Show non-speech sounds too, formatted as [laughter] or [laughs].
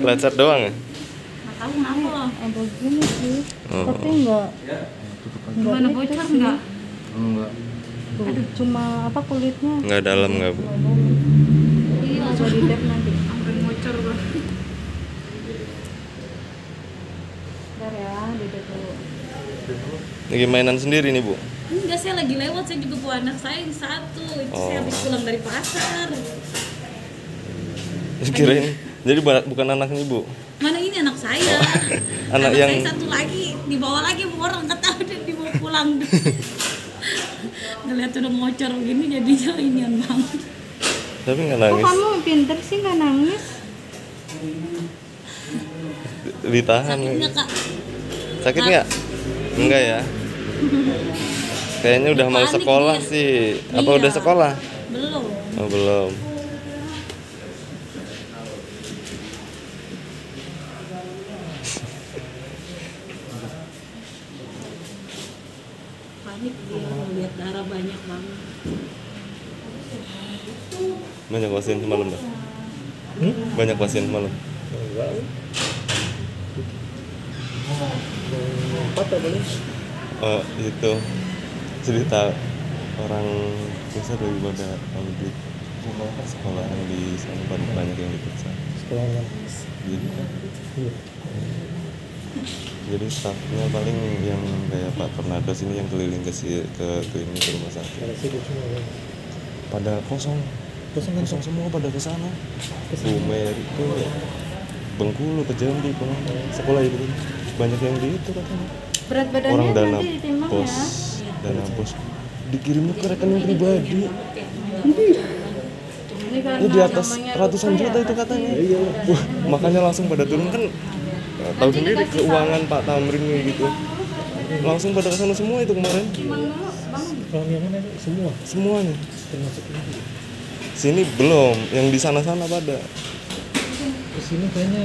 Lecet doang ya? Nggak tahu kenapa loh. Ada gini sih. Oh. Tapi enggak Gimana itu bocor sih. nggak? Enggak. Tuh, Cuma apa kulitnya? Nggak dalam nggak bu? Iya, Coba di dep nanti. sampai bocor. Bentar ya, dulu. Lagi mainan sendiri nih bu? Enggak, saya lagi lewat, saya juga bawa anak saya yang satu. Itu saya Oh. habis pulang dari pasar. Kirain jadi bukan anaknya ibu? Mana ini anak saya? Anak [laughs] yang- saya satu lagi dibawa lagi orang nggak tahu dan dibawa pulang. [laughs] Ngeliat udah ngocor begini jadinya ini bang. Tapi nggak Kok nangis? kamu pinter sih nggak nangis? Ditahan. Sakit nggak kak? Sakit nggak? Enggak ya? Kayaknya udah mau sekolah dia. sih. Apa Iya. udah sekolah? Belum. Oh belum. Panik dia melihat darah banyak banget. Banyak pasien semalam dah. Hmm? Banyak pasien semalam. Enggak. Empat apa nih? Oh itu cerita orang bisa daripada audit sekolah yang di sana banyak banyak yang diperiksa. Sekolah. Jadi Iya. Jadi staffnya paling yang kayak Pak Tornado sini yang keliling ke si, ke klinik ke rumah sakit. Ada sih cuma ya. Pada kosong, Kosong kan kosong semua pada ke sana. Bumer itu Bengkulu ke Jambi ke mana sekolah itu. Banyak yang di itu katanya. Berat badannya orang dana bos ya. dana bos dikirimnya ke rekening pribadi. Ini kan ini di atas ratusan juta itu katanya. Wah, makanya langsung pada turun. Kan tahu sendiri keuangan Pak Tamrin gitu langsung pada ke sana semua itu kemarin Orang yang mana? Semua. semuanya Termasuk ini. sini belum yang di sana sana pada Ke sini kayaknya